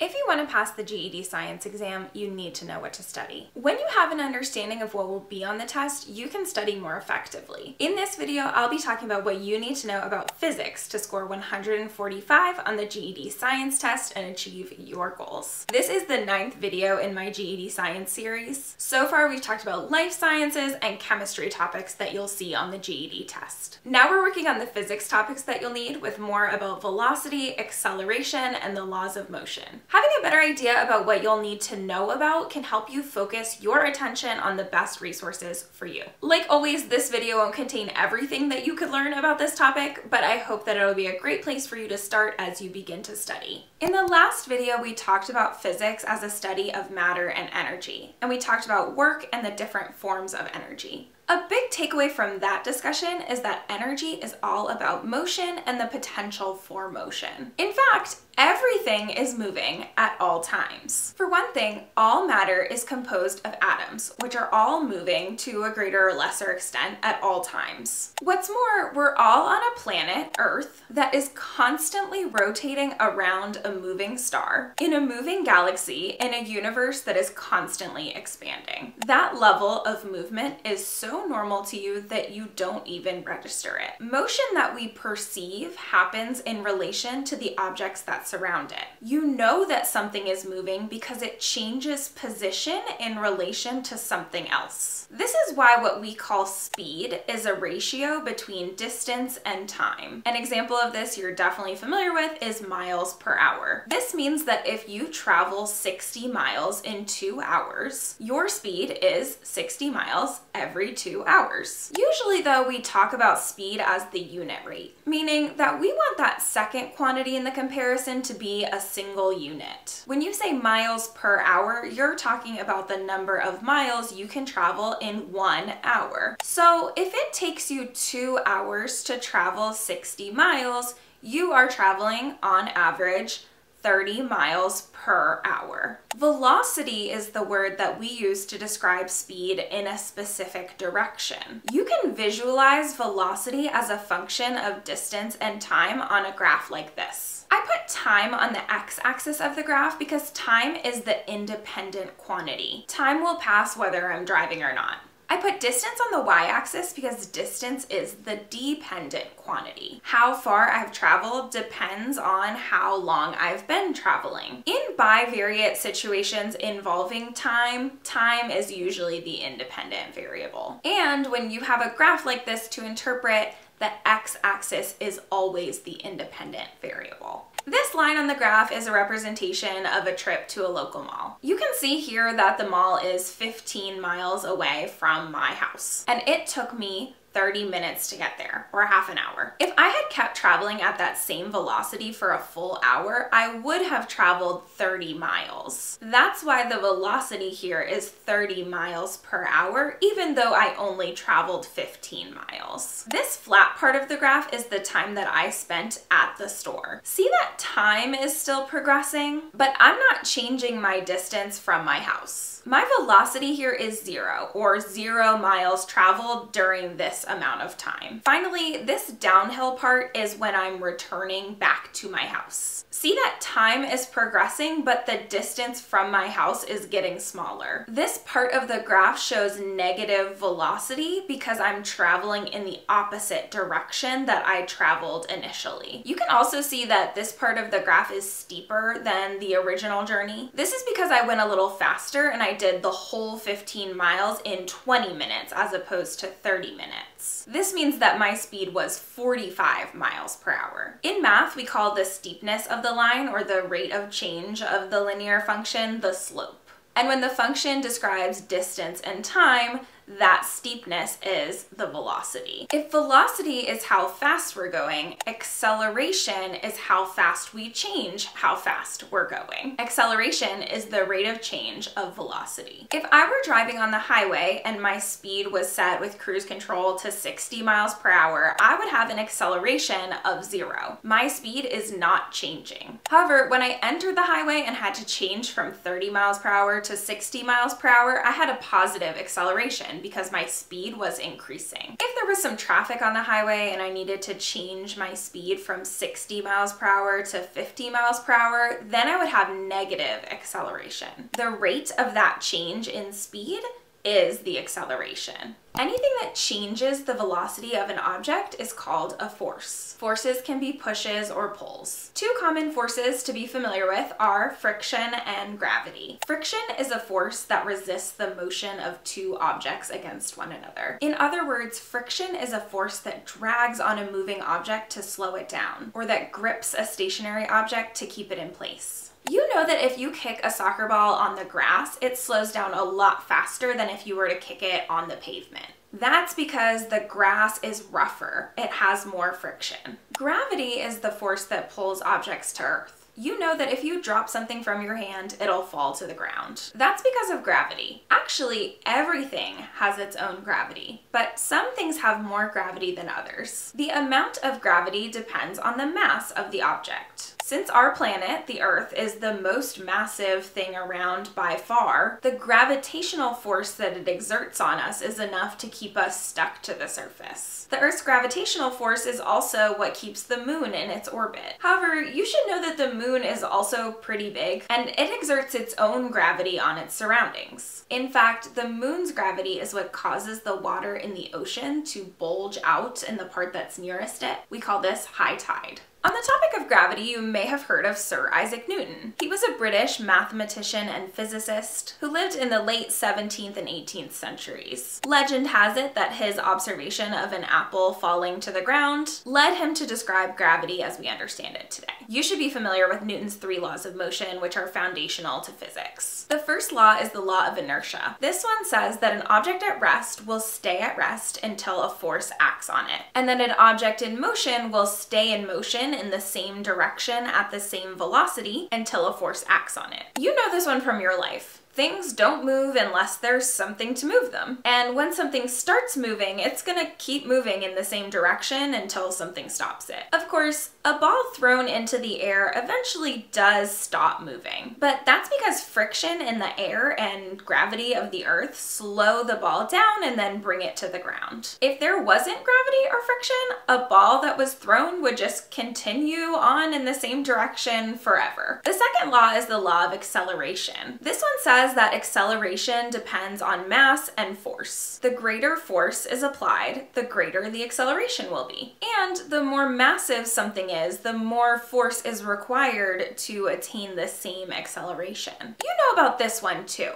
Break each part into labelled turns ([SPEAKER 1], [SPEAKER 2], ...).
[SPEAKER 1] If you want to pass the GED science exam, you need to know what to study. When you have an understanding of what will be on the test, you can study more effectively. In this video, I'll be talking about what you need to know about physics to score 145 on the GED science test and achieve your goals. This is the ninth video in my GED science series. So far, we've talked about life sciences and chemistry topics that you'll see on the GED test. Now we're working on the physics topics that you'll need with more about velocity, acceleration, and the laws of motion. Having a better idea about what you'll need to know about can help you focus your attention on the best resources for you. Like always, this video won't contain everything that you could learn about this topic, but I hope that it'll be a great place for you to start as you begin to study. In the last video, we talked about physics as a study of matter and energy, and we talked about work and the different forms of energy. A big takeaway from that discussion is that energy is all about motion and the potential for motion. In fact, everything is moving at all times. For one thing, all matter is composed of atoms, which are all moving to a greater or lesser extent at all times. What's more, we're all on a planet, Earth, that is constantly rotating around a moving star in a moving galaxy in a universe that is constantly expanding. That level of movement is so normal to you that you don't even register it. Motion that we perceive happens in relation to the objects that surround it. You know that something is moving because it changes position in relation to something else. This is why what we call speed is a ratio between distance and time. An example of this you're definitely familiar with is miles per hour. This means that if you travel 60 miles in two hours, your speed is 60 miles every two hours. Usually though, we talk about speed as the unit rate, meaning that we want that second quantity in the comparison to be a single unit. When you say miles per hour, you're talking about the number of miles you can travel in one hour. So if it takes you two hours to travel 60 miles, you are traveling on average 30 miles per hour. Velocity is the word that we use to describe speed in a specific direction. You can visualize velocity as a function of distance and time on a graph like this. I put time on the x-axis of the graph because time is the independent quantity. Time will pass whether I'm driving or not. I put distance on the y-axis because distance is the dependent quantity. How far I've traveled depends on how long I've been traveling. In bivariate situations involving time, time is usually the independent variable. And when you have a graph like this to interpret, the x-axis is always the independent variable. This line on the graph is a representation of a trip to a local mall. You can see here that the mall is 15 miles away from my house and it took me 30 minutes to get there or half an hour. If I had kept traveling at that same velocity for a full hour, I would have traveled 30 miles. That's why the velocity here is 30 miles per hour, even though I only traveled 15 miles. This flat part of the graph is the time that I spent at the store. See that time is still progressing, but I'm not changing my distance from my house. My velocity here is zero, or zero miles traveled during this amount of time. Finally, this downhill part is when I'm returning back to my house. See that time is progressing, but the distance from my house is getting smaller. This part of the graph shows negative velocity because I'm traveling in the opposite direction that I traveled initially. You can also see that this part of the graph is steeper than the original journey. This is because I went a little faster and I I did the whole 15 miles in 20 minutes as opposed to 30 minutes. This means that my speed was 45 miles per hour. In math, we call the steepness of the line or the rate of change of the linear function the slope. And when the function describes distance and time, that steepness is the velocity. If velocity is how fast we're going, acceleration is how fast we change how fast we're going. Acceleration is the rate of change of velocity. If I were driving on the highway and my speed was set with cruise control to 60 miles per hour, I would have an acceleration of zero. My speed is not changing. However, when I entered the highway and had to change from 30 miles per hour to 60 miles per hour, I had a positive acceleration because my speed was increasing. If there was some traffic on the highway and I needed to change my speed from 60 miles per hour to 50 miles per hour, then I would have negative acceleration. The rate of that change in speed is the acceleration. Anything that changes the velocity of an object is called a force. Forces can be pushes or pulls. Two common forces to be familiar with are friction and gravity. Friction is a force that resists the motion of two objects against one another. In other words, friction is a force that drags on a moving object to slow it down, or that grips a stationary object to keep it in place. You know that if you kick a soccer ball on the grass, it slows down a lot faster than if you were to kick it on the pavement. That's because the grass is rougher. It has more friction. Gravity is the force that pulls objects to Earth you know that if you drop something from your hand, it'll fall to the ground. That's because of gravity. Actually, everything has its own gravity, but some things have more gravity than others. The amount of gravity depends on the mass of the object. Since our planet, the Earth, is the most massive thing around by far, the gravitational force that it exerts on us is enough to keep us stuck to the surface. The Earth's gravitational force is also what keeps the moon in its orbit. However, you should know that the moon is also pretty big, and it exerts its own gravity on its surroundings. In fact, the moon's gravity is what causes the water in the ocean to bulge out in the part that's nearest it. We call this high tide. On the topic of gravity, you may have heard of Sir Isaac Newton. He was a British mathematician and physicist who lived in the late 17th and 18th centuries. Legend has it that his observation of an apple falling to the ground led him to describe gravity as we understand it today. You should be familiar with Newton's three laws of motion, which are foundational to physics. The first law is the law of inertia. This one says that an object at rest will stay at rest until a force acts on it, and that an object in motion will stay in motion in the same direction at the same velocity until a force acts on it. You know this one from your life. Things don't move unless there's something to move them. And when something starts moving, it's gonna keep moving in the same direction until something stops it. Of course, a ball thrown into the air eventually does stop moving, but that's because friction in the air and gravity of the earth slow the ball down and then bring it to the ground. If there wasn't gravity or friction, a ball that was thrown would just continue on in the same direction forever. The second law is the law of acceleration. This one says says that acceleration depends on mass and force. The greater force is applied, the greater the acceleration will be. And the more massive something is, the more force is required to attain the same acceleration. You know about this one too.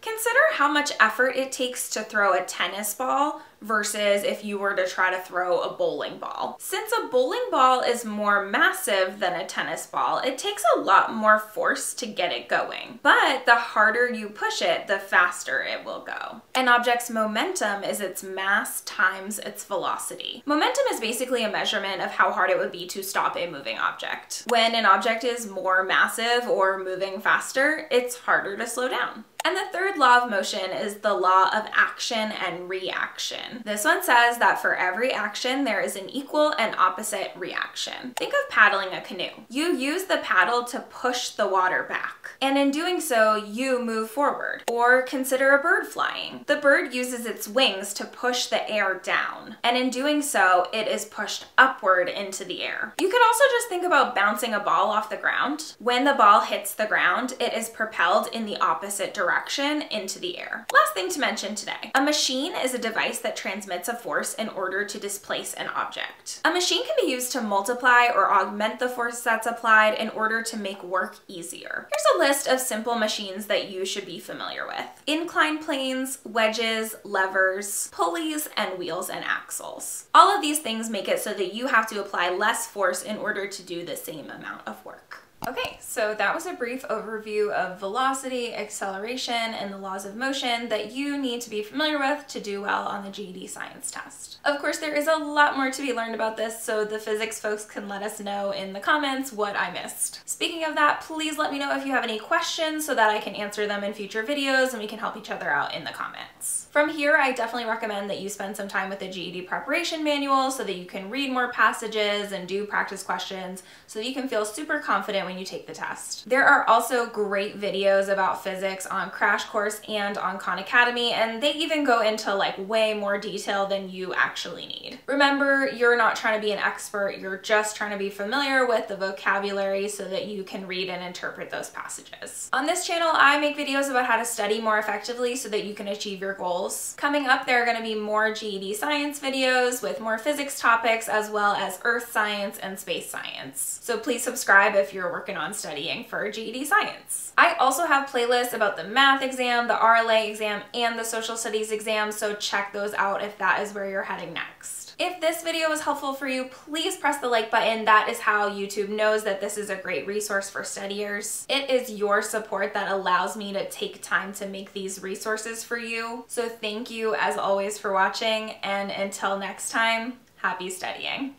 [SPEAKER 1] Consider how much effort it takes to throw a tennis ball versus if you were to try to throw a bowling ball. Since a bowling ball is more massive than a tennis ball, it takes a lot more force to get it going. But the harder you push it, the faster it will go. An object's momentum is its mass times its velocity. Momentum is basically a measurement of how hard it would be to stop a moving object. When an object is more massive or moving faster, it's harder to slow down. And the third law of motion is the law of action and reaction. This one says that for every action, there is an equal and opposite reaction. Think of paddling a canoe. You use the paddle to push the water back. And in doing so, you move forward. Or consider a bird flying. The bird uses its wings to push the air down. And in doing so, it is pushed upward into the air. You could also just think about bouncing a ball off the ground. When the ball hits the ground, it is propelled in the opposite direction into the air. Last thing to mention today. A machine is a device that transmits a force in order to displace an object. A machine can be used to multiply or augment the force that's applied in order to make work easier. Here's a list of simple machines that you should be familiar with. Inclined planes, wedges, levers, pulleys, and wheels and axles. All of these things make it so that you have to apply less force in order to do the same amount of work. Okay, so that was a brief overview of velocity, acceleration, and the laws of motion that you need to be familiar with to do well on the GED science test. Of course, there is a lot more to be learned about this, so the physics folks can let us know in the comments what I missed. Speaking of that, please let me know if you have any questions so that I can answer them in future videos and we can help each other out in the comments. From here, I definitely recommend that you spend some time with the GED preparation manual so that you can read more passages and do practice questions so that you can feel super confident when you take the test. There are also great videos about physics on Crash Course and on Khan Academy, and they even go into like way more detail than you actually need. Remember, you're not trying to be an expert, you're just trying to be familiar with the vocabulary so that you can read and interpret those passages. On this channel, I make videos about how to study more effectively so that you can achieve your goals. Coming up, there are going to be more GED science videos with more physics topics as well as earth science and space science. So please subscribe if you're working on studying for GED science. I also have playlists about the math exam, the RLA exam, and the social studies exam, so check those out if that is where you're heading next. If this video was helpful for you, please press the like button. That is how YouTube knows that this is a great resource for studiers. It is your support that allows me to take time to make these resources for you. So thank you as always for watching and until next time, happy studying.